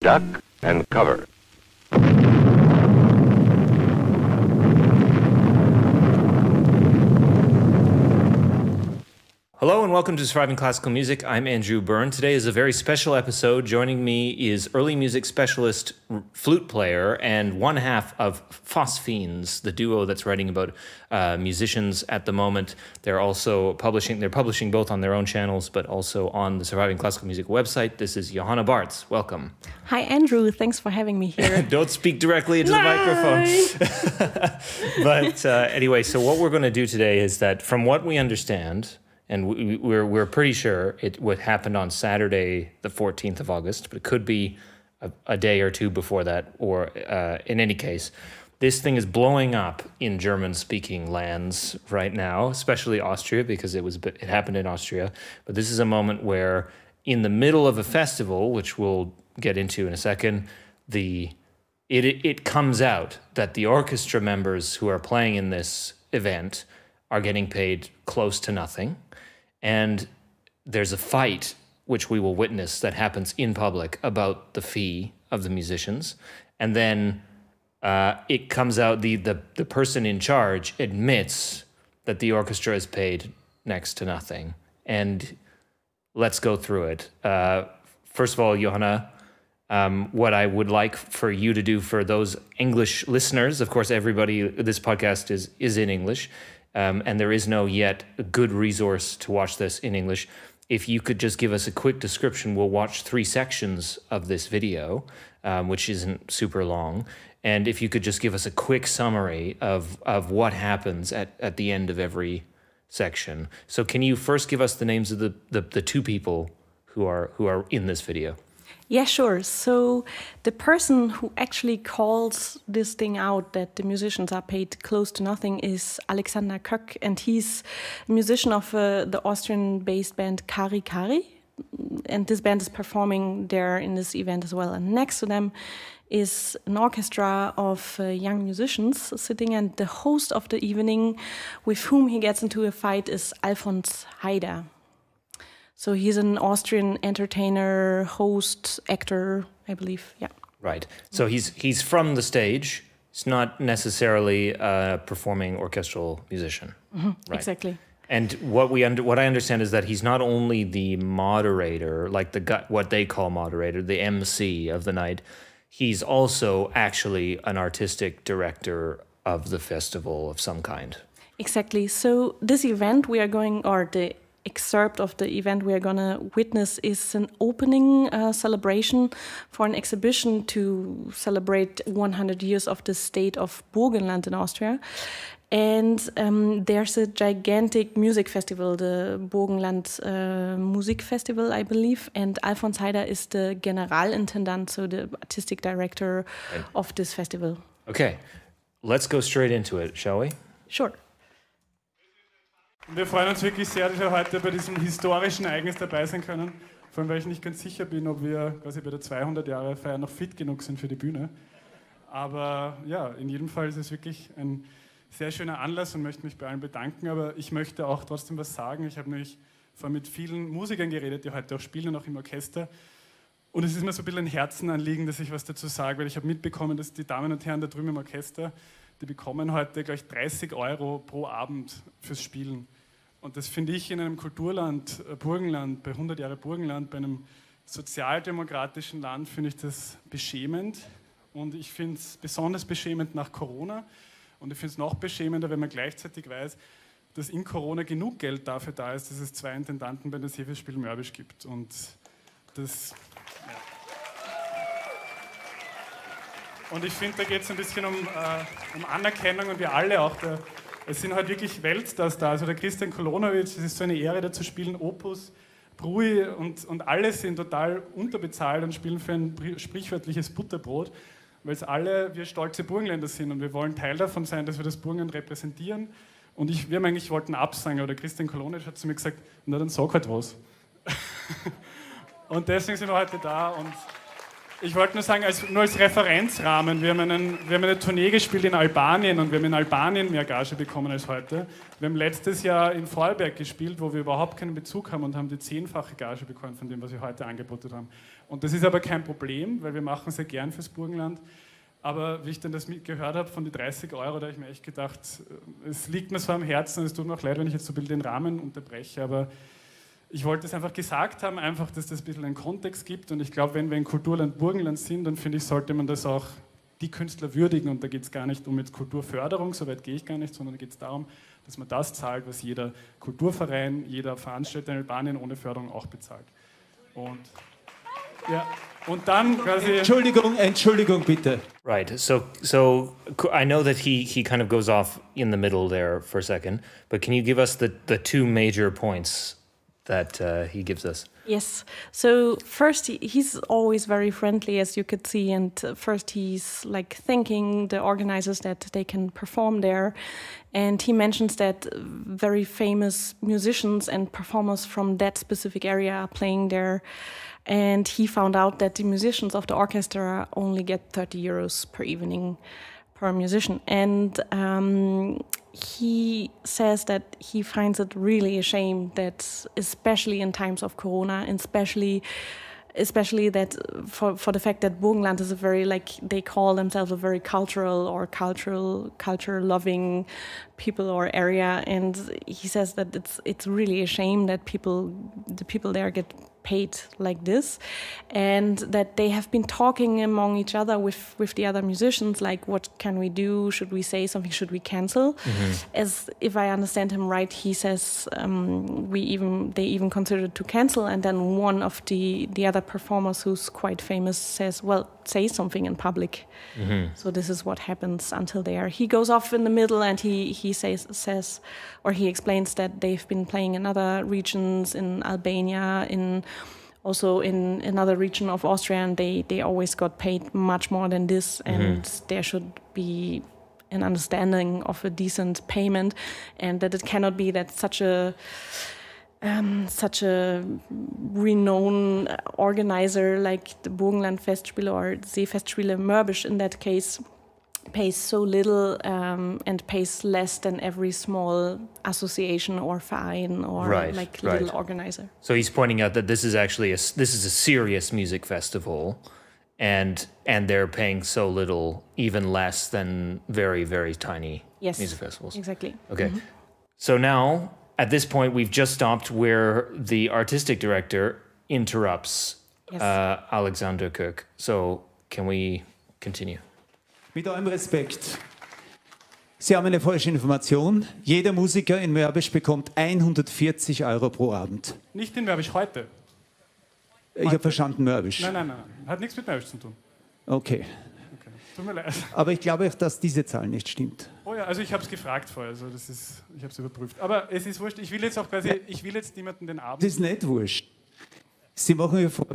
duck, and cover. Hello and welcome to Surviving Classical Music. I'm Andrew Burn. Today is a very special episode. Joining me is early music specialist, flute player, and one half of Phosphines, the duo that's writing about uh, musicians at the moment. They're also publishing. They're publishing both on their own channels, but also on the Surviving Classical Music website. This is Johanna Bartz. Welcome. Hi, Andrew. Thanks for having me here. Don't speak directly into the microphone. but uh, anyway, so what we're going to do today is that, from what we understand, and we, we're we're pretty sure it what happened on Saturday, the fourteenth of August, but it could be a, a day or two before that, or uh, in any case, this thing is blowing up in German-speaking lands right now, especially Austria, because it was it happened in Austria. But this is a moment where, in the middle of a festival, which we'll get into in a second, the it, it it comes out that the orchestra members who are playing in this event are getting paid close to nothing and there's a fight which we will witness that happens in public about the fee of the musicians. And then uh, it comes out the, the the person in charge admits that the orchestra is paid next to nothing. And let's go through it. Uh, first of all johanna um, what I would like for you to do for those English listeners, of course, everybody, this podcast is is in English, um, and there is no yet a good resource to watch this in English. If you could just give us a quick description, we'll watch three sections of this video, um, which isn't super long. And if you could just give us a quick summary of, of what happens at, at the end of every section. So, can you first give us the names of the, the, the two people who are, who are in this video? Yeah, sure. So the person who actually calls this thing out that the musicians are paid close to nothing is Alexander Köck, and he's a musician of uh, the Austrian-based band Kari Kari. And this band is performing there in this event as well. And next to them is an orchestra of uh, young musicians sitting, and the host of the evening, with whom he gets into a fight, is Alfons Haider. So he's an Austrian entertainer, host, actor, I believe. Yeah. Right. So he's he's from the stage. He's not necessarily a performing orchestral musician. Mm-hmm. Right. Exactly. And what we under, what I understand is that he's not only the moderator, like the gu- what they call moderator, the MC of the night. He's also actually an artistic director of the festival of some kind. Exactly. So this event we are going, or the excerpt of the event we are going to witness is an opening uh, celebration for an exhibition to celebrate 100 years of the state of Burgenland in Austria. And um, there's a gigantic music festival, the Burgenland uh, Music Festival, I believe. And Alfons Haider is the Generalintendant, so the artistic director Right. of this festival. Okay, let's go straight into it, shall we? Sure. Und Wir freuen uns wirklich sehr, dass wir heute bei diesem historischen Ereignis dabei sein können. Vor allem, weil ich nicht ganz sicher bin, ob wir quasi bei der 200-Jahre-Feier noch fit genug sind für die Bühne. Aber ja, in jedem Fall ist es wirklich ein sehr schöner Anlass und möchte mich bei allen bedanken. Aber ich möchte auch trotzdem was sagen. Ich habe nämlich vorhin mit vielen Musikern geredet, die heute auch spielen und auch im Orchester. Und es ist mir so ein bisschen ein Herzenanliegen, dass ich was dazu sage, weil ich habe mitbekommen, dass die Damen und Herren da drüben im Orchester, die bekommen heute gleich 30 Euro pro Abend fürs Spielen. Und das finde ich in einem Kulturland, äh, Burgenland, bei 100 Jahre Burgenland, bei einem sozialdemokratischen Land, finde ich das beschämend. Und ich finde es besonders beschämend nach Corona. Und ich finde es noch beschämender, wenn man gleichzeitig weiß, dass in Corona genug Geld dafür da ist, dass es zwei Intendanten bei der Seefeldspiel Mörbisch gibt. Und das Und ich finde, da geht es ein bisschen um, äh, um Anerkennung und wir alle auch. Da, es sind halt wirklich Weltstars da. Also der Christian Kolonovic, es ist so eine Ehre, da zu spielen. Opus, Brui und, und alle sind total unterbezahlt und spielen für ein sprichwörtliches Butterbrot, weil es alle wir stolze Burgenländer sind und wir wollen Teil davon sein, dass wir das Burgenland repräsentieren. Und ich, wir haben eigentlich wollten absagen, aber der Christian Kolonovic hat zu mir gesagt, na dann sag halt was. und deswegen sind wir heute da und Ich wollte nur sagen, als, nur als Referenzrahmen, wir haben, einen, wir haben eine Tournee gespielt in Albanien und wir haben in Albanien mehr Gage bekommen als heute. Wir haben letztes Jahr in Vorarlberg gespielt, wo wir überhaupt keinen Bezug haben und haben die zehnfache Gage bekommen von dem, was wir heute angeboten haben. Und das ist aber kein Problem, weil wir machen sehr gern fürs Burgenland. Aber wie ich dann das gehört habe von den 30 Euro, da habe ich mir echt gedacht, äh, es liegt mir so am Herzen, es tut mir auch leid, wenn ich jetzt so ein bisschen den Rahmen unterbreche, aber ich wollte es einfach gesagt haben, einfach, dass das ein bisschen einen Kontext gibt. Und ich glaube, wenn wir in Kulturland Burgenland sind, dann finde ich, sollte man das auch die Künstler würdigen. Und da geht es gar nicht um jetzt Kulturförderung, so weit gehe ich gar nicht, sondern da geht es darum, dass man das zahlt, was jeder Kulturverein, jeder Veranstalter in Albanien ohne Förderung auch bezahlt. Und, ja, und dann quasi. Entschuldigung, Entschuldigung, bitte. Right. So, so I know that he he kind of goes off in the middle there for a second, but can you give us the the two major points that uh, he gives us. Yes. So first, he's always very friendly, as you could see, and uh, first he's like thanking the organizers that they can perform there, and he mentions that very famous musicians and performers from that specific area are playing there. And he found out that the musicians of the orchestra only get 30 euros per evening per musician. And um, he says that he finds it really a shame that, especially in times of Corona, and especially especially that for, for the fact that Burgenland is a very like they call themselves a very cultural or cultural culture loving people or area and he says that it's it's really a shame that people the people there get paid like this and that they have been talking among each other with with the other musicians like what can we do should we say something should we cancel mm-hmm. as if i understand him right he says um, we even they even considered to cancel and then one of the the other performers who's quite famous says well say something in public mm-hmm. so this is what happens until there he goes off in the middle and he he says says or he explains that they've been playing in other regions in albania in also in another region of Austria, and they, they always got paid much more than this, mm-hmm. and mm-hmm. there should be an understanding of a decent payment, and that it cannot be that such a um, such a renowned organizer like the Burgenland Festspiele or Seefestspiele Mörbisch in that case pays so little um, and pays less than every small association or fine or right, like right. little organizer. So he's pointing out that this is actually a this is a serious music festival, and and they're paying so little, even less than very very tiny yes, music festivals. Exactly. Okay. Mm -hmm. So now at this point we've just stopped where the artistic director interrupts yes. uh, Alexander Köck. So can we continue? Mit allem Respekt. Sie haben eine falsche Information. Jeder Musiker in Mörbisch bekommt 140 Euro pro Abend. Nicht in Mörbisch, heute. Ich habe verstanden Mörbisch. Nein, nein, nein. Hat nichts mit Mörbisch zu tun. Okay. okay. Tut mir leid. Aber ich glaube, dass diese Zahl nicht stimmt. Oh ja, also ich habe es gefragt vorher, also das ist, ich habe es überprüft. Aber es ist wurscht, ich will jetzt auch quasi, ich will jetzt niemanden den Abend... Das ist nicht wurscht. Sie machen ja vor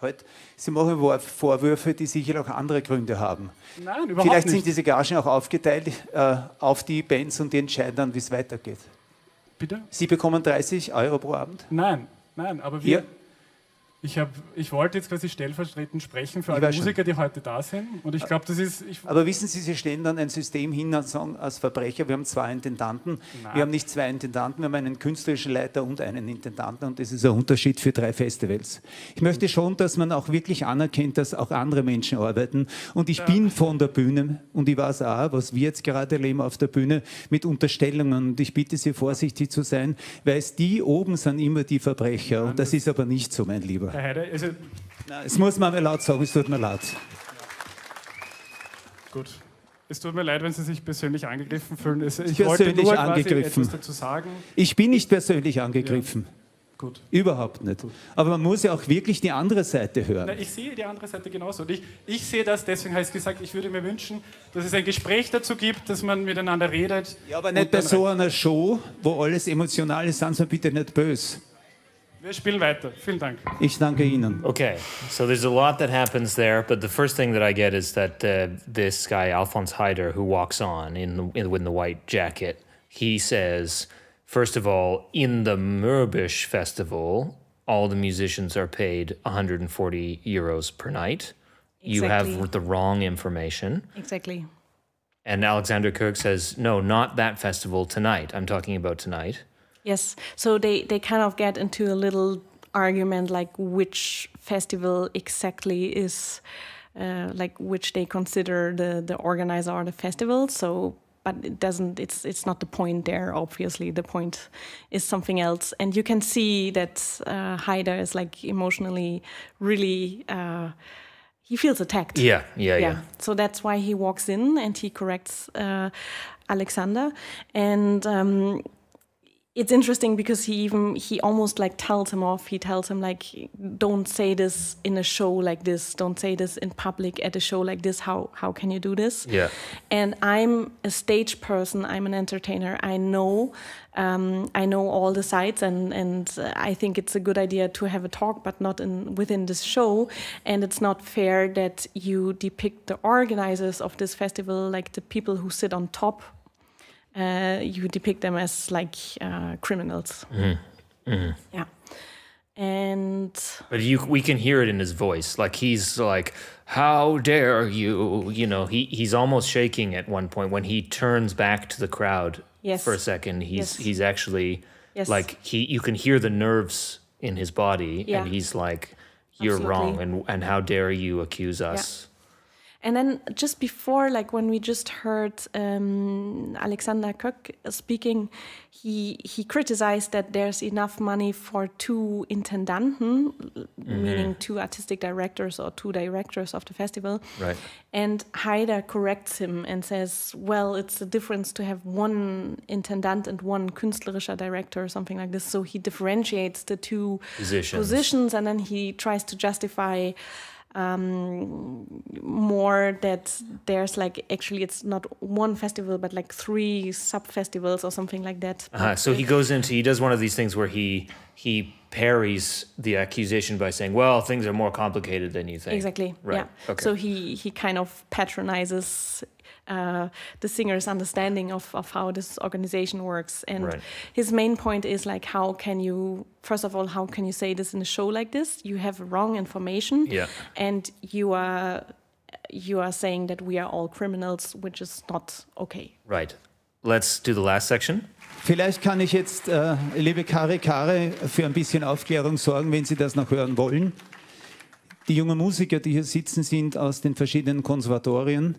halt, Sie machen Vorwürfe, die sicher auch andere Gründe haben. Nein, überhaupt Vielleicht nicht. sind diese Gagen auch aufgeteilt äh, auf die Bands und die entscheiden dann, wie es weitergeht. Bitte? Sie bekommen 30 Euro pro Abend? Nein, nein, aber wir, ich, hab, ich wollte jetzt quasi stellvertretend sprechen für alle Musiker, die heute da sind. Und ich glaube, das ist. Aber wissen Sie, Sie stellen dann ein System hin sagen, als Verbrecher, wir haben zwei Intendanten. Nein. Wir haben nicht zwei Intendanten, wir haben einen künstlerischen Leiter und einen Intendanten. Und das ist ein Unterschied für drei Festivals. Ich möchte schon, dass man auch wirklich anerkennt, dass auch andere Menschen arbeiten. Und ich ja. bin von der Bühne und ich weiß auch, was wir jetzt gerade erleben auf der Bühne mit Unterstellungen. Und ich bitte Sie, vorsichtig zu sein, weil es die oben sind immer die Verbrecher. Und das ist aber nicht so, mein Lieber. Herr Heide, also Nein, es muss man mal laut sagen, es tut mir leid. Gut. Es tut mir leid, wenn Sie sich persönlich angegriffen fühlen. ich persönlich wollte nur angegriffen. etwas dazu sagen. Ich bin nicht persönlich angegriffen. Ja. Gut. Überhaupt nicht. Gut. Aber man muss ja auch wirklich die andere Seite hören. Na, ich sehe die andere Seite genauso. Und ich, ich sehe das, deswegen habe ich gesagt, ich würde mir wünschen, dass es ein Gespräch dazu gibt, dass man miteinander redet. Ja, aber nicht bei so einer Show, wo alles emotional ist, sind Sie bitte nicht böse. Wir spielen weiter. Vielen Dank. Ich danke Ihnen. Okay, so there's a lot that happens there, but the first thing that I get is that uh, this guy Alphonse Haider, who walks on in the in, in the white jacket, he says, first of all, in the Mörbisch festival, all the musicians are paid 140 euros per night. You have the wrong information. Exactly. And Alexander Köck says, no, not that festival tonight. I'm talking about tonight. Yes. So they, they kind of get into a little argument like which festival exactly is uh, like which they consider the, the organizer or the festival. So but it doesn't it's it's not the point there obviously the point is something else and you can see that uh, Haider is like emotionally really uh, he feels attacked Yeah, yeah, yeah. so that's why he walks in and he corrects uh, Alexander. And um, it's interesting because he even he almost like tells him off. He tells him like, "Don't say this in a show like this. Don't say this in public at a show like this. How how can you do this?" Yeah. And I'm a stage person. I'm an entertainer. I know, um, I know all the sides, and and uh, I think it's a good idea to have a talk, but not in within this show. And it's not fair that you depict the organizers of this festival, like the people who sit on top. Uh, you depict them as like uh, criminals. Yeah. And But you, we can hear it in his voice. Like he's like, "How dare you?" You know, he he's almost shaking at one point when he turns back to the crowd Yes. for a second. He's Yes. he's actually Yes. like he. You can hear the nerves in his body, Yeah. and he's like, "You're wrong," and and how dare you accuse us? And then just before, like when we just heard um, Alexander Köck speaking, he he criticized that there's enough money for two Intendanten, meaning two artistic directors or two directors of the festival. Right. And Haider corrects him and says, "Well, it's a difference to have one Intendant and one künstlerischer director or something like this." So he differentiates the two Positions. positions, and then he tries to justify um, more that there's like actually it's not one festival but like three sub festivals or something like that. Uh, so he goes into he does one of these things where he he parries the accusation by saying, "Well, things are more complicated than you think." Exactly. Right. Yeah. Okay. So he he kind of patronizes uh, the singer's understanding of, of how this organization works, and Right. his main point is like, how can you first of all, how can you say this in a show like this? You have wrong information, Yeah. and you are you are saying that we are all criminals, which is not okay. Right. Let's do the last section. Vielleicht kann ich jetzt, äh, liebe Kare Kare, für ein bisschen Aufklärung sorgen, wenn Sie das noch hören wollen. Die jungen Musiker, die hier sitzen, sind aus den verschiedenen Konservatorien,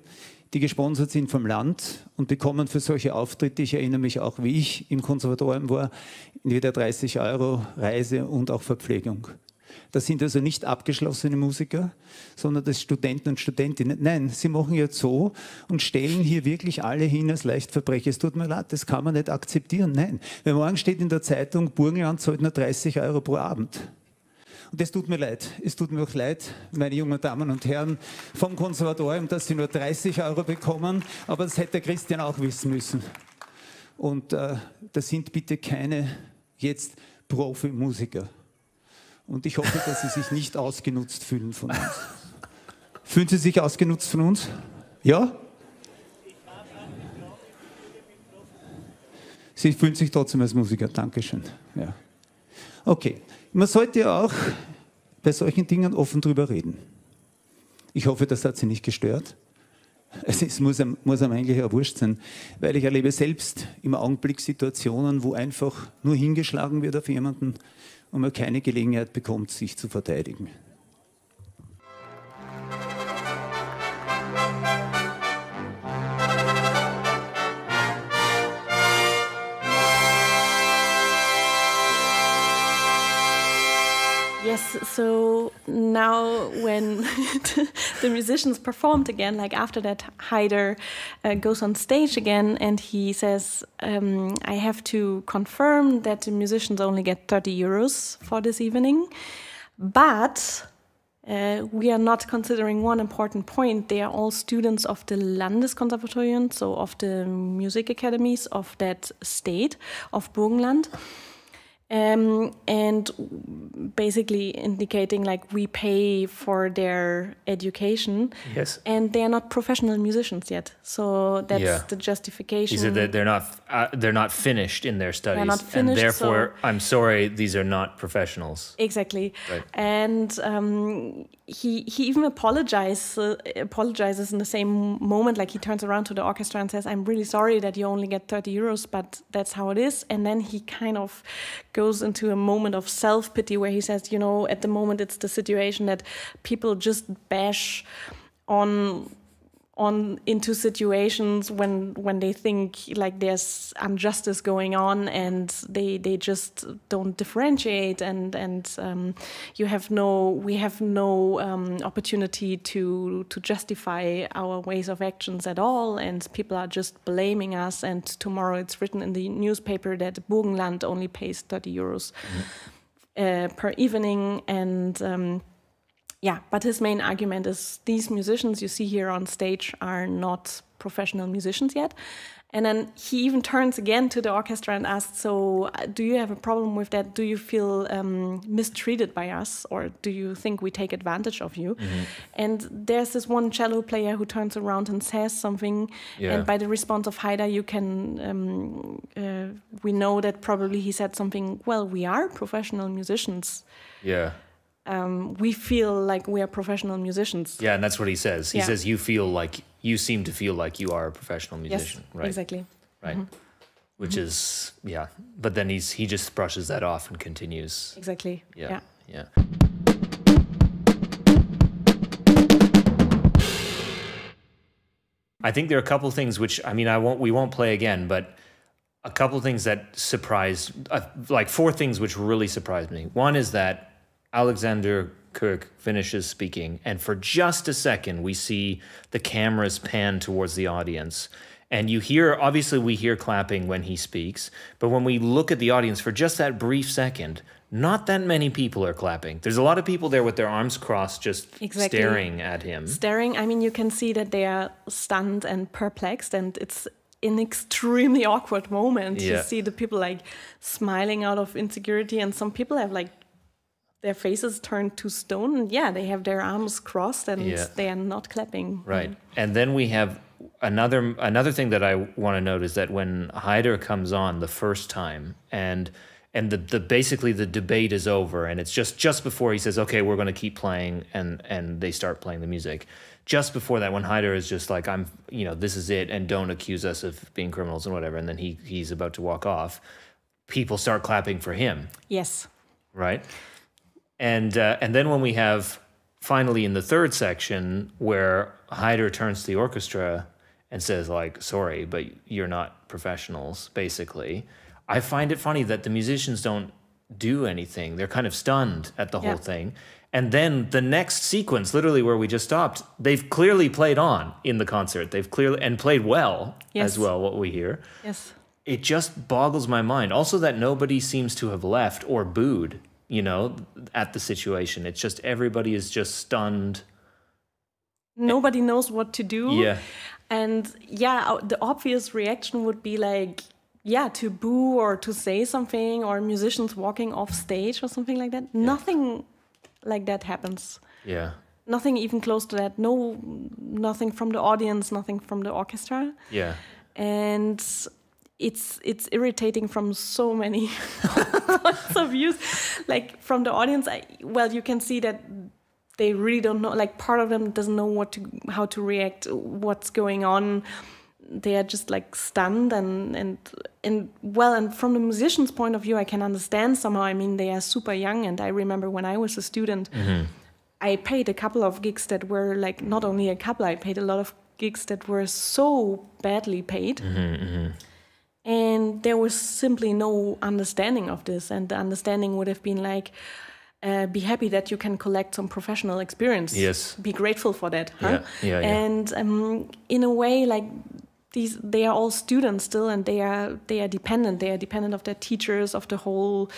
die gesponsert sind vom Land und bekommen für solche Auftritte, ich erinnere mich auch, wie ich im Konservatorium war, entweder 30 Euro Reise und auch Verpflegung. Das sind also nicht abgeschlossene Musiker, sondern das Studenten und Studentinnen. Nein, sie machen jetzt so und stellen hier wirklich alle hin als Leichtverbrecher. Es tut mir leid, das kann man nicht akzeptieren. Nein, weil morgen steht in der Zeitung, Burgenland zahlt nur 30 Euro pro Abend. Und es tut mir leid, es tut mir auch leid, meine jungen Damen und Herren vom Konservatorium, dass Sie nur 30 Euro bekommen, aber das hätte Christian auch wissen müssen. Und äh, das sind bitte keine jetzt Profimusiker. Und ich hoffe, dass Sie sich nicht ausgenutzt fühlen von uns. Fühlen Sie sich ausgenutzt von uns? Ja? Sie fühlen sich trotzdem als Musiker. Dankeschön. Ja. Okay. Man sollte ja auch bei solchen Dingen offen drüber reden. Ich hoffe, das hat Sie nicht gestört. Es ist, muss, einem, muss einem eigentlich auch wurscht sein, weil ich erlebe selbst im Augenblick Situationen, wo einfach nur hingeschlagen wird auf jemanden und man keine Gelegenheit bekommt, sich zu verteidigen. Yes, so now when the musicians performed again, like after that, Haider uh, goes on stage again and he says, um, I have to confirm that the musicians only get 30 euros for this evening, but uh, we are not considering one important point. They are all students of the Landeskonservatorien, so of the music academies of that state, of Burgenland. Um, and basically indicating like we pay for their education. Yes. And they are not professional musicians yet, so that's Yeah. the justification. These are the, they're not uh, they're not finished in their studies, not and therefore so- I'm sorry, these are not professionals. Exactly. Right. And um, he he even apologizes uh, apologizes in the same moment. Like he turns around to the orchestra and says, "I'm really sorry that you only get 30 euros, but that's how it is." And then he kind of goes into a moment of self pity where he says, "You know, at the moment it's the situation that people just bash on." On into situations when when they think like there's injustice going on and they they just don't differentiate and and um, you have no we have no um, opportunity to to justify our ways of actions at all and people are just blaming us and tomorrow it's written in the newspaper that Burgenland only pays 30 euros uh, per evening and um, yeah, but his main argument is these musicians you see here on stage are not professional musicians yet. And then he even turns again to the orchestra and asks, So, uh, do you have a problem with that? Do you feel um, mistreated by us? Or do you think we take advantage of you? And there's this one cello player who turns around and says something. Yeah. And by the response of Haider, you can, um, uh, we know that probably he said something, Well, we are professional musicians Yeah. Um, we feel like we are professional musicians. Yeah, and that's what he says. He Yeah. says you feel like you seem to feel like you are a professional musician, yes, right? exactly. Right. Which is yeah, but then he's he just brushes that off and continues. Exactly. Yeah. yeah. Yeah. I think there are a couple things which I mean I won't we won't play again, but a couple things that surprised uh, like four things which really surprised me. One is that Alexander Köck finishes speaking and for just a second we see the cameras pan towards the audience. And you hear obviously we hear clapping when he speaks, but when we look at the audience for just that brief second, not that many people are clapping. There's a lot of people there with their arms crossed just Exactly. staring at him. Staring, I mean, you can see that they are stunned and perplexed, and it's an extremely awkward moment. Yeah. You see the people like smiling out of insecurity, and some people have like their faces turned to stone. Yeah, they have their arms crossed and Yeah. they are not clapping. Right. And then we have another another thing that I want to note is that when Haider comes on the first time and and the, the basically the debate is over and it's just just before he says okay we're going to keep playing and and they start playing the music just before that when Haider is just like I'm you know this is it and don't accuse us of being criminals and whatever and then he he's about to walk off people start clapping for him Yes. right? And uh, and then when we have finally in the third section where Haider turns to the orchestra and says like, "Sorry, but you're not professionals." Basically, I find it funny that the musicians don't do anything. They're kind of stunned at the Yeah. whole thing. And then the next sequence, literally where we just stopped, they've clearly played on in the concert. They've clearly and played well Yes. as well. What we hear Yes. it just boggles my mind. Also, that nobody seems to have left or booed, you know, at the situation. It's just everybody is just stunned. Nobody knows what to do. Yeah. And yeah, uh, the obvious reaction would be like, yeah, to boo or to say something, or musicians walking off stage or something like that. Nothing like that happens. Yeah. Nothing even close to that. No, nothing from the audience, nothing from the orchestra, Yeah. and it's it's irritating from so many points of views. Like from the audience, I, well, you can see that they really don't know. Like part of them doesn't know what to how to react, what's going on. They are just like stunned and and and well, and from the musician's point of view, I can understand somehow. I mean, they are super young, and I remember when I was a student. Mm-hmm. I paid a couple of gigs that were like not only a couple, I paid a lot of gigs that were so badly paid. Mm-hmm, mm-hmm. And there was simply no understanding of this. And the understanding would have been like, uh, be happy that you can collect some professional experience. Yes. Be grateful for that. Huh? Yeah, yeah, yeah. And um, in a way, like these, they are all students still, and they are they are dependent. They are dependent of their teachers, of the whole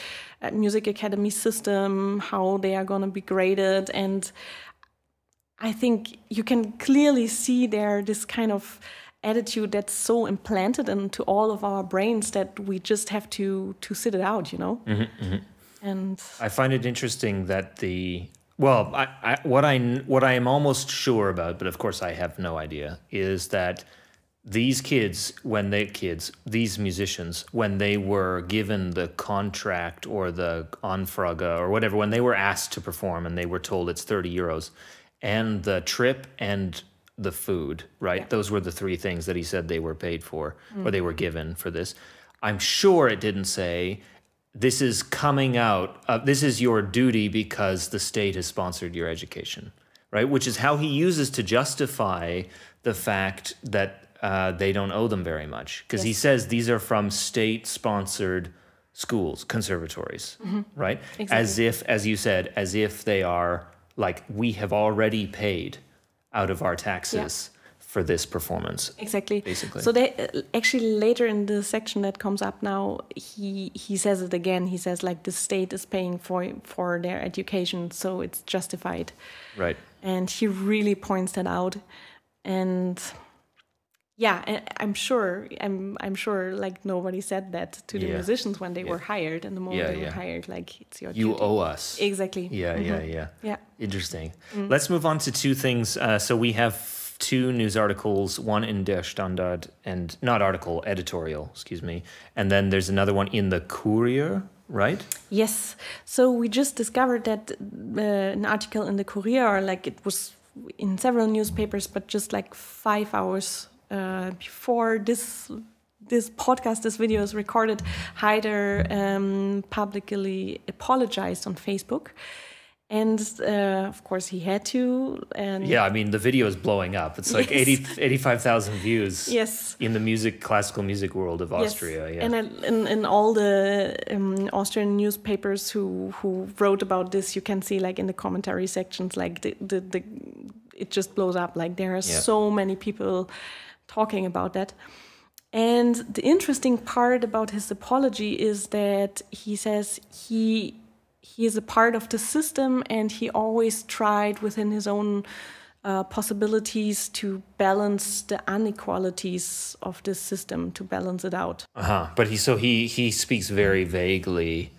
uh, music academy system, how they are going to be graded, and I think you can clearly see there this kind of attitude that's so implanted into all of our brains that we just have to to sit it out, you know. Mm-hmm, mm-hmm. And I find it interesting that the well, I, I, what I what I am almost sure about, but of course I have no idea, is that these kids, when they kids, these musicians, when they were given the contract or the anfrage or whatever, when they were asked to perform and they were told it's thirty euros, and the trip and the food, right? Those were the three things that he said they were paid for or they were given for this. I'm sure it didn't say this is coming out, uh, this is your duty because the state has sponsored your education, right? Which is how he uses to justify the fact that uh, they don't owe them very much. Because he says these are from state sponsored schools, conservatories, right? As if, as you said, as if they are like, we have already paid out of our taxes for this performance. Exactly. Basically. So they uh, actually later in the section that comes up now, he he says it again. He says like the state is paying for for their education, so it's justified. Right. And he really points that out, and yeah, and I'm sure I'm I'm sure like nobody said that to the Yeah. musicians when they Yeah. were hired, and the moment Yeah, they were hired, like it's your You duty. owe us. exactly. Yeah, yeah, yeah. Yeah. Interesting. Let's move on to two things. Uh, so we have two news articles, one in Der Standard and not article, editorial, excuse me. And then there's another one in the Kurier, right? Yes. So we just discovered that uh, an article in the Kurier, like it was in several newspapers, but just like five hours uh, before this this podcast, this video is recorded, Haider um, publicly apologized on Facebook. And uh, of course, he had to. And Yeah, I mean, the video is blowing up. It's like Yes. 80 85,000 views Yes. in the music, classical music world of Yes. Austria. Yeah. And in, in, in all the um, Austrian newspapers who who wrote about this, you can see like in the commentary sections, like the the, the it just blows up. Like there are Yeah. so many people talking about that. And the interesting part about his apology is that he says he he is a part of the system and he always tried within his own uh, possibilities to balance the inequalities of this system to balance it out. uh-huh. But he, so he, he speaks very vaguely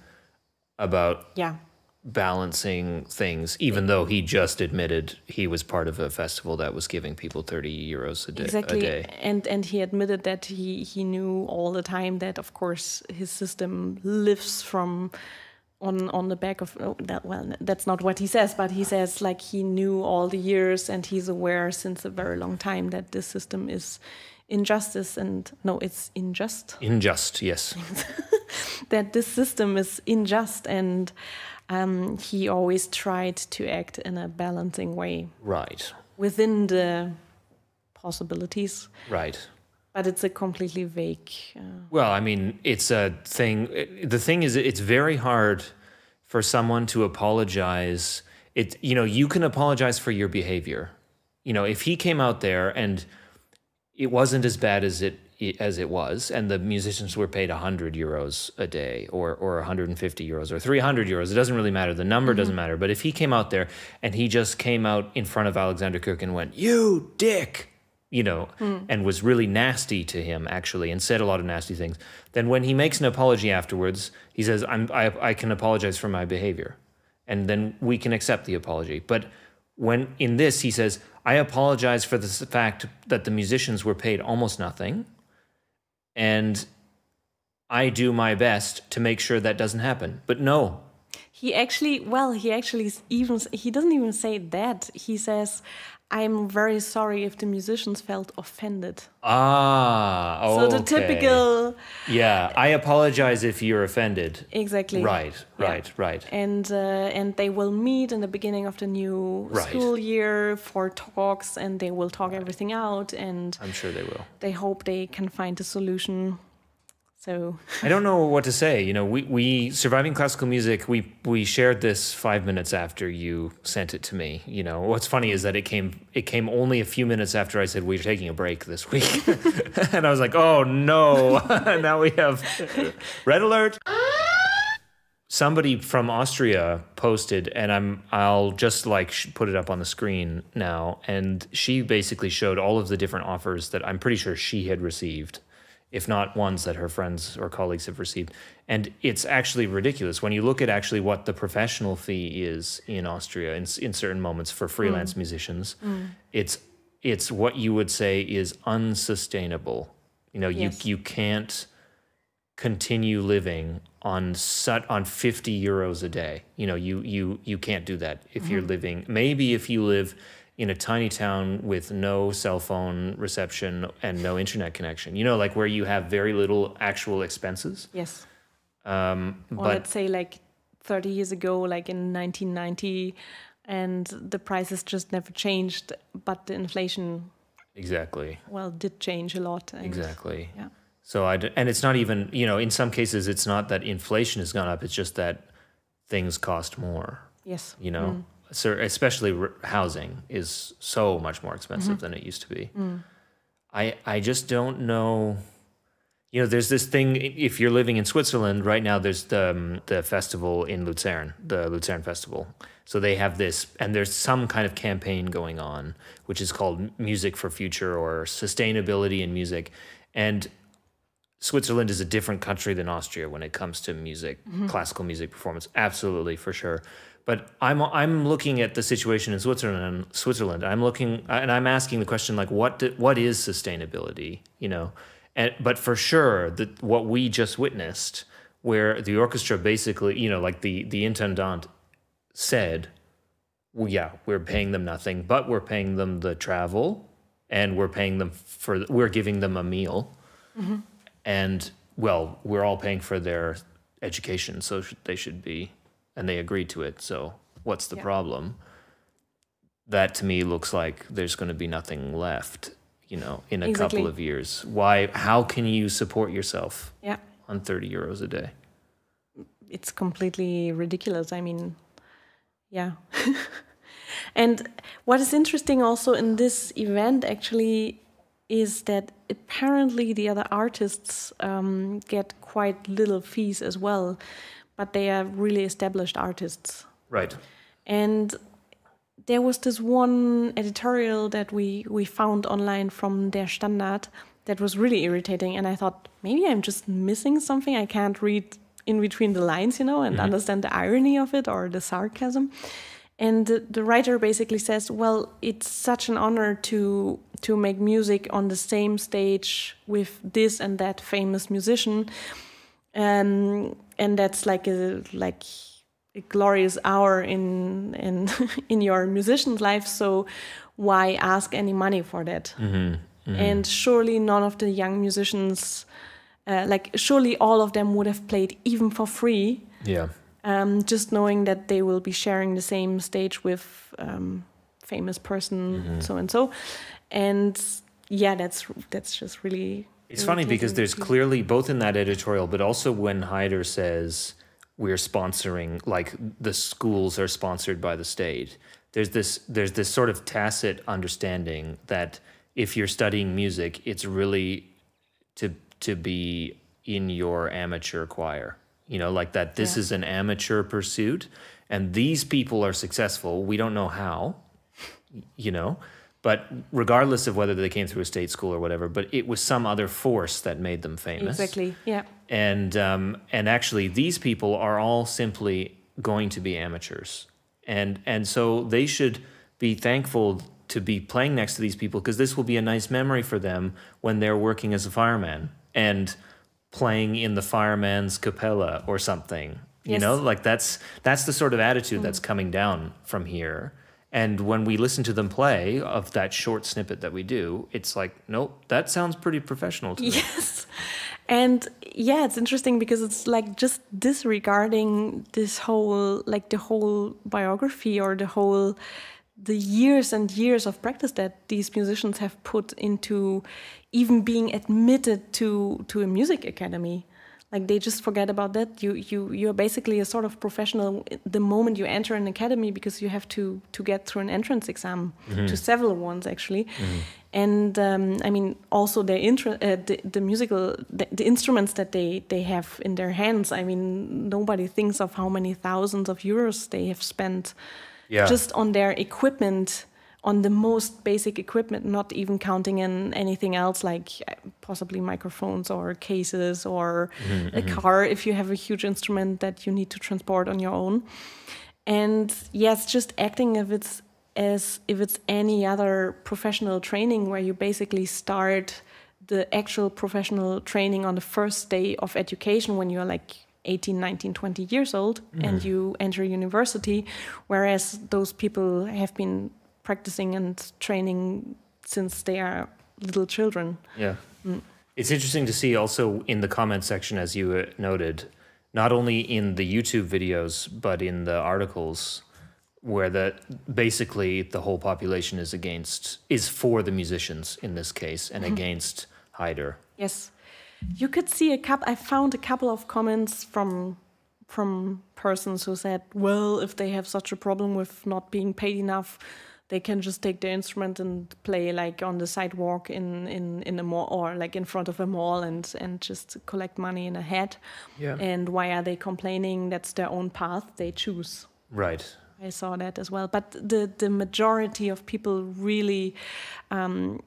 about Yeah. Balancing things, even though he just admitted he was part of a festival that was giving people 30 euros a day. exactly A day. and and he admitted that he he knew all the time that of course his system lives from on on the back of oh, that well that's not what he says but he says like he knew all the years and he's aware since a very long time that this system is injustice and no it's unjust Unjust, yes. that this system is unjust and um, he always tried to act in a balancing way Right, within the possibilities right. but it's a completely vague. Uh, Well, I mean, it's a thing. The thing is, it's very hard for someone to apologize. It, you know, you can apologize for your behavior. You know, if he came out there and it wasn't as bad as it as it was, and the musicians were paid 100 euros a day, or or 150 euros, or 300 euros, it doesn't really matter. The number doesn't mm-hmm. matter. But if he came out there and he just came out in front of Alexander Köck and went, "You dick," you know, mm. and was really nasty to him actually, and said a lot of nasty things, then when he makes an apology afterwards, he says, "I'm I, I can apologize for my behavior," and then we can accept the apology. But when in this he says, "I apologize for the fact that the musicians were paid almost nothing," and I do my best to make sure that doesn't happen. But no, he actually, well, he actually even he doesn't even say that. He says, "I'm very sorry if the musicians felt offended." ah, So the typical, yeah. I apologize if you're offended. exactly. Right, Yeah. right, right. And uh, and they will meet in the beginning of the new Right. school year for talks, and they will talk everything out, and I'm sure they will. they hope they can find a solution. So I don't know what to say. You know, we, we surviving classical music. We we shared this five minutes after you sent it to me. You know, what's funny is that it came it came only a few minutes after I said we're taking a break this week, and I was like, oh no, now we have red alert. somebody from Austria posted, and I'm I'll just like put it up on the screen now. And she basically showed all of the different offers that I'm pretty sure she had received, if not ones that her friends or colleagues have received. And it's actually ridiculous when you look at actually what the professional fee is in Austria in, in certain moments for freelance mm. musicians. Mm. It's it's what you would say is unsustainable. You know, Yes. you you can't continue living on sut on 50 euros a day you know you you you can't do that if you're mm-hmm. living maybe if you live in a tiny town with no cell phone reception and no internet connection you know like where you have very little actual expenses Yes. um Or but let's say like 30 years ago, like in 1990, and the prices just never changed, but the inflation, exactly well, did change a lot. And exactly Yeah. so i d- and it's not even you know in some cases it's not that inflation has gone up it's just that things cost more Yes. you know so especially housing is so much more expensive mm-hmm. than it used to be. Mm. I i just don't know you know there's this thing if you're living in switzerland right now there's the um, the festival in lucerne the lucerne festival. So they have this and there's some kind of campaign going on which is called music for future or sustainability in music. And Switzerland is a different country than Austria when it comes to music, mm-hmm. classical music performance. Absolutely, for sure. But I'm I'm looking at the situation in Switzerland. Switzerland. I'm looking uh, and I'm asking the question like, what do, what is sustainability? You know, and but for sure that what we just witnessed, where the orchestra basically, you know, like the the intendant said, well, yeah, we're paying them nothing, but we're paying them the travel, and we're paying them for we're giving them a meal mm-hmm. and well, we're all paying for their education, so they should be, and they agreed to it. So what's the Yeah. problem? That to me looks like there's going to be nothing left, you know, in a Exactly. couple of years. Why? How can you support yourself Yeah. on thirty euros a day? it's completely ridiculous. I mean, yeah. and what is interesting also in this event actually is that apparently the other artists um, get quite little fees as well, but they are really established artists. Right. And there was this one editorial that we, we found online from Der Standard that was really irritating. And I thought, maybe I'm just missing something. I can't read in between the lines, you know, and understand the irony of it or the sarcasm. And the, the writer basically says, well, it's such an honor to to make music on the same stage with this and that famous musician. Um, and that's like a like a glorious hour in in in your musician's life. So why ask any money for that? And surely none of the young musicians uh, like surely all of them would have played even for free. Yeah. um, just knowing that they will be sharing the same stage with um, famous person so and so. And yeah that's that's just really It's funny because there's clearly both in that editorial, but also when Haider says we're sponsoring, like the schools are sponsored by the state. There's this there's this sort of tacit understanding that if you're studying music, it's really to to be in your amateur choir. You know, like that. This Yeah. is an amateur pursuit, and these people are successful. We don't know how you know but regardless of whether they came through a state school or whatever but it was some other force that made them famous. Exactly yeah. And um, and actually these people are all simply going to be amateurs. And and so they should be thankful to be playing next to these people because this will be a nice memory for them when they're working as a fireman and playing in the fireman's capella or something. You know like that's that's the sort of attitude that's coming down from here and when we listen to them play of that short snippet that we do it's like nope that sounds pretty professional to me Yes. And yeah, it's interesting because it's like just disregarding this whole, like the whole biography or the whole, the years and years of practice that these musicians have put into even being admitted to to a music academy. Like they just forget about that you you you're basically a sort of professional the moment you enter an academy because you have to to get through an entrance exam mm-hmm. to several ones actually mm-hmm. and um, i mean also their inter- uh, the, the musical the, the, instruments that they they have in their hands i mean nobody thinks of how many thousands of euros they have spent yeah. just on their equipment on the most basic equipment, not even counting in anything else like uh, possibly microphones or cases or mm-hmm, a mm-hmm. car if you have a huge instrument that you need to transport on your own. And yes, just acting if it's as if it's any other professional training where you basically start the actual professional training on the first day of education when you're like 18 19 20 years old mm. and you enter university whereas those people have been practicing and training since they are little children. Yeah. Mm. It's interesting to see also in the comment section, as you uh, noted, not only in the YouTube videos, but in the articles where the basically the whole population is against is for the musicians in this case and mm-hmm. against Haider. Yes. You could see a couple I found a couple of comments from from persons who said, well, if they have such a problem with not being paid enough, they can just take their instrument and play like on the sidewalk in in in a mall or like in front of a mall and and just collect money in a hat. Yeah. And why are they complaining? That's their own path they choose. Right. I saw that as well. But the the majority of people really um,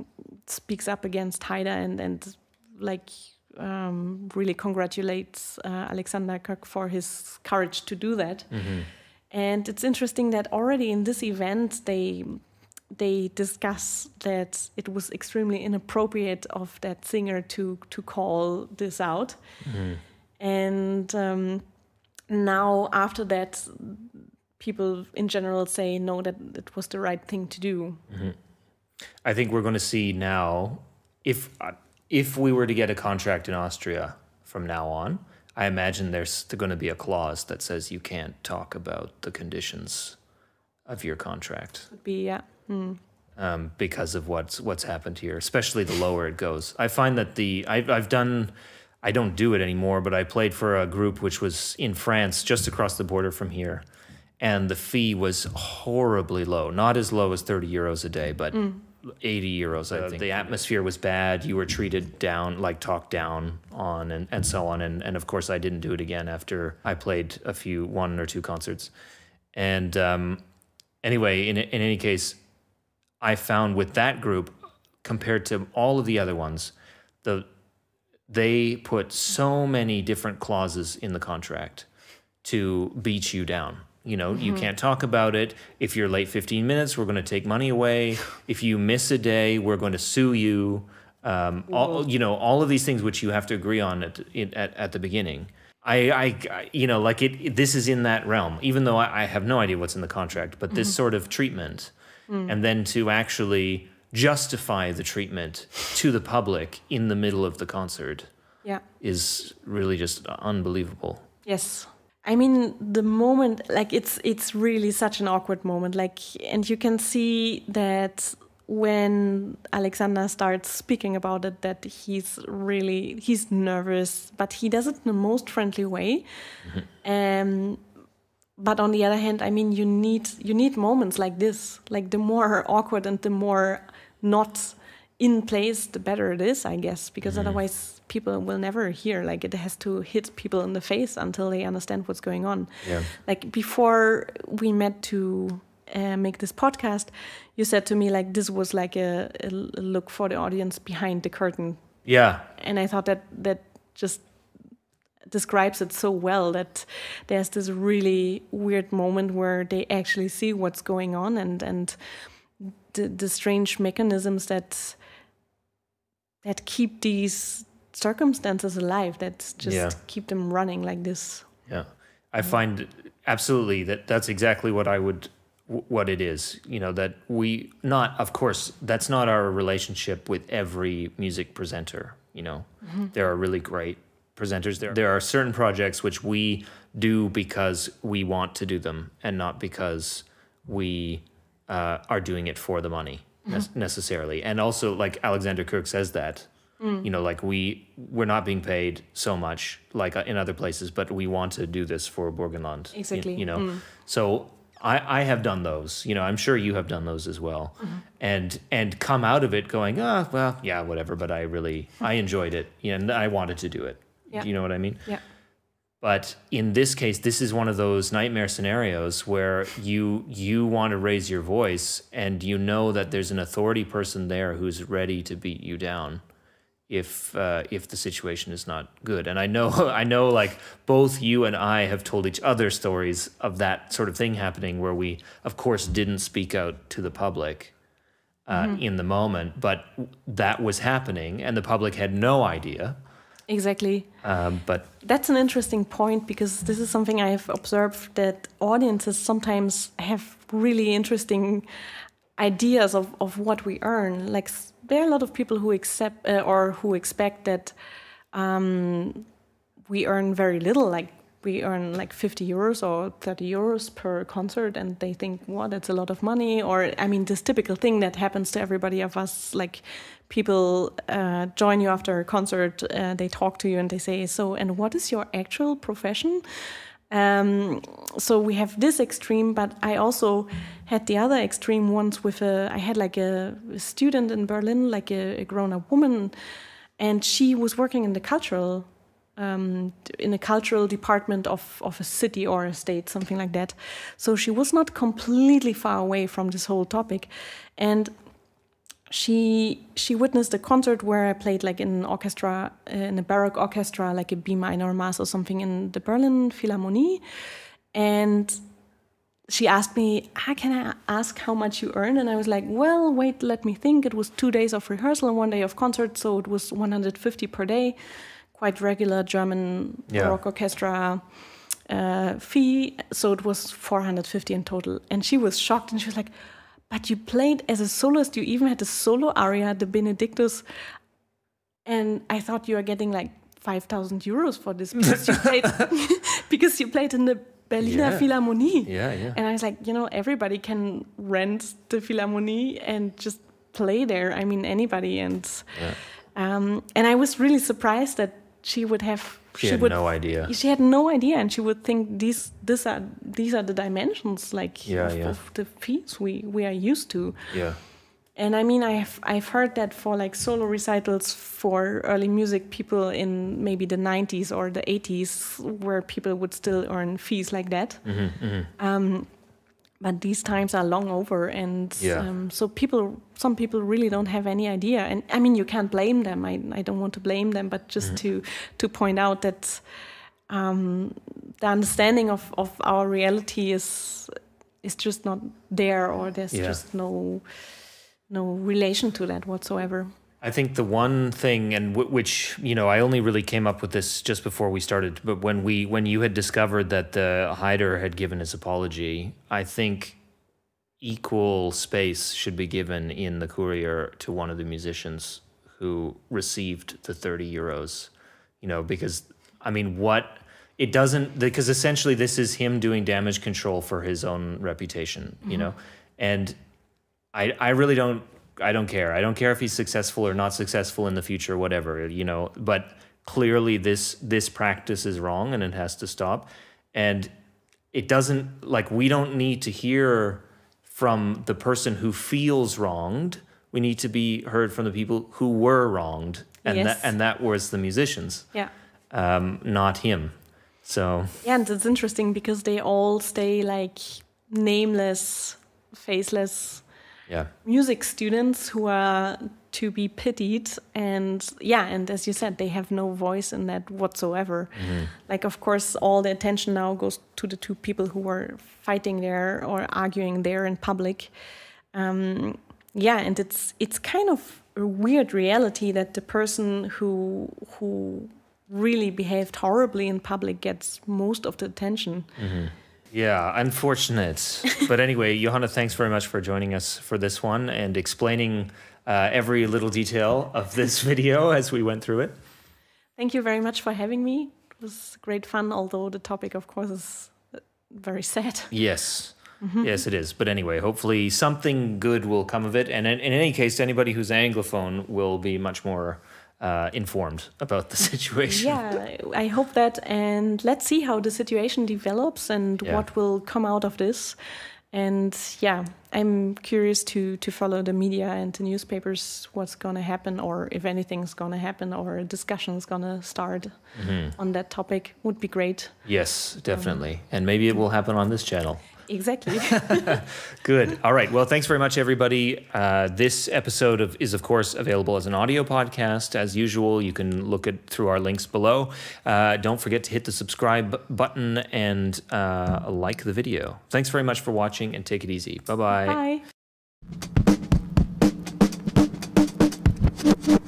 speaks up against Haider and and like um, really congratulates uh, Alexander Köck for his courage to do that. Mm -hmm and it's interesting that already in this event they they discuss that it was extremely inappropriate of that singer to to call this out, mm. and um, now after that, people in general say no that it was the right thing to do. Mm-hmm. I think we're going to see now if uh, if we were to get a contract in Austria from now on I imagine there's going to be a clause that says you can't talk about the conditions of your contract. Could be, yeah. Mm. Um, because of what's what's happened here, especially the lower it goes. I find that the I've, I've done, I don't do it anymore, but I played for a group which was in France, just across the border from here, and the fee was horribly low. Not as low as thirty euros a day, but mm. 80 euros, I think. The atmosphere was bad. You were treated down, like talked down on, and, and so on. And, and of course, I didn't do it again after I played a few, one or two concerts. And um, anyway, in, in any case, I found with that group, compared to all of the other ones, the they put so many different clauses in the contract to beat you down. You know, mm-hmm. you can't talk about it. If you're late 15 minutes, we're going to take money away. If you miss a day, we're going to sue you. Um, all you know, all of these things which you have to agree on at at, at the beginning. I, I, you know, like it. This is in that realm, even though I, I have no idea what's in the contract. But this mm-hmm. sort of treatment, mm. and then to actually justify the treatment to the public in the middle of the concert, yeah, is really just unbelievable. Yes. I mean, the moment, like it's it's really such an awkward moment. Like, and you can see that when Alexander starts speaking about it, that he's really he's nervous, but he does it in the most friendly way. Mm-hmm. Um, but on the other hand, I mean, you need you need moments like this. Like the more awkward and the more not in place, the better it is, I guess, because mm-hmm. otherwise people will never hear. Like it has to hit people in the face until they understand what's going on. Yeah. Like before we met to uh, make this podcast, you said to me like this was like a, a look for the audience behind the curtain. Yeah. And I thought that that just describes it so well that there's this really weird moment where they actually see what's going on and and the, the strange mechanisms that that keep these circumstances alive that just yeah. keep them running like this. Yeah. I find absolutely that that's exactly what i would what it is you know that we not of course that's not our relationship with every music presenter you know? Mm-hmm. there are really great presenters. There there are certain projects which we do because we want to do them and not because we uh, are doing it for the money mm-hmm. necessarily and also like alexander Köck says that You know, like we we're not being paid so much like uh, in other places, but we want to do this for Burgenland. y- Exactly. You, know, so I I have done those. You know, I'm sure you have done those as well, and and come out of it going, ah, well, yeah, whatever. But I really I enjoyed it, and I wanted to do it. Yeah. Do you know what I mean? Yeah. But in this case, this is one of those nightmare scenarios where you you want to raise your voice and you know that there's an authority person there who's ready to beat you down if uh, if the situation is not good. And I know I know like both you and I have told each other stories of that sort of thing happening where we of course didn't speak out to the public uh, in the moment, but that was happening and the public had no idea. Exactly. Um, but That's an interesting point because this is something I have observed that audiences sometimes have really interesting ideas of, of what we earn. Like there are a lot of people who accept uh, or who expect that um, we earn very little, like we earn like 50 euros or 30 euros per concert, and they think, "What? That's a lot of money." Or I mean, this typical thing that happens to everybody of us, like people uh, join you after a concert, uh, they talk to you and they say, "So, and what is your actual profession?" Um, so we have this extreme, but I also had the other extreme once with a. I had like a, student in Berlin, like a, a grown-up woman, and she was working in the cultural, um, in a cultural department of of a city or a state, something like that. So she was not completely far away from this whole topic, and she she witnessed a concert where I played like in an orchestra, uh, in a baroque orchestra, like a B minor mass or something in the Berlin Philharmonie, and she asked me, ah, "Can I ask how much you earn?" And I was like, "Well, wait, let me think. It was two days of rehearsal and one day of concert, so it was 150 per day, quite regular German Yeah. baroque orchestra." Uh, fee, so it was 450 in total. And she was shocked and she was like, But you played as a soloist, you even had a solo aria, the Benedictus. And I thought you were getting like 5,000 euros for this because you played, because you played in the Berliner Yeah. Philharmonie. yeah, yeah. And I was like, you know, everybody can rent the Philharmonie and just play there. I mean, anybody. And Yeah. um, and I was really surprised that she would have. She, had would, no idea. She had no idea, and she would think these these are these are the dimensions like Yeah, of, yeah. of the fees we we are used to. Yeah. And I mean, I've I've heard that for like solo recitals for early music people in maybe the 90s or the 80s, where people would still earn fees like that. Mm-hmm, Um, but these times are long over, and Yeah. um, so people, some people really don't have any idea. And I mean, you can't blame them. I I don't want to blame them, but just Mm-hmm. to to point out that um, the understanding of of our reality is is just not there, or there's Yeah. just no no relation to that whatsoever. I think the one thing, and w- which you know, I only really came up with this just before we started. But when we, when you had discovered that the Haider had given his apology, I think equal space should be given in the Kurier to one of the musicians who received the thirty euros. You know, because I mean, what it doesn't because essentially this is him doing damage control for his own reputation. You mm-hmm. know, and I I really don't I don't care. I don't care if he's successful or not successful in the future, whatever, you know. But clearly this this practice is wrong and it has to stop. And it doesn't like we don't need to hear from the person who feels wronged. We need to be heard from the people who were wronged. And Yes. that and that was the musicians, Yeah. um, not him. So Yeah, and it's interesting because they all stay like nameless, faceless yeah. music students who are to be pitied and yeah and as you said they have no voice in that whatsoever. Like of course all the attention now goes to the two people who were fighting there or arguing there in public. Um, yeah and it's it's kind of a weird reality that the person who who really behaved horribly in public gets most of the attention Yeah, unfortunate. but anyway, Johanna, thanks very much for joining us for this one and explaining uh, every little detail of this video as we went through it. Thank you very much for having me. It was great fun, although the topic, of course, is uh, very sad. Yes. Yes, it is. But anyway, hopefully something good will come of it. And in, in any case, anybody who's Anglophone will be much more uh, informed about the situation. Yeah, I hope that, and let's see how the situation develops and Yeah. what will come out of this. And yeah, I'm curious to to follow the media and the newspapers, what's gonna happen, or if anything's gonna happen, or a discussion's gonna start on that topic. Would be great. Yes, definitely. And maybe it will happen on this channel. Exactly. Good. All right. Well, thanks very much, everybody. Uh, this episode of, is, of course, available as an audio podcast. As usual, you can look at through our links below. Uh, don't forget to hit the subscribe button and uh, like the video. Thanks very much for watching and take it easy. Bye-bye. Bye. -bye. Bye.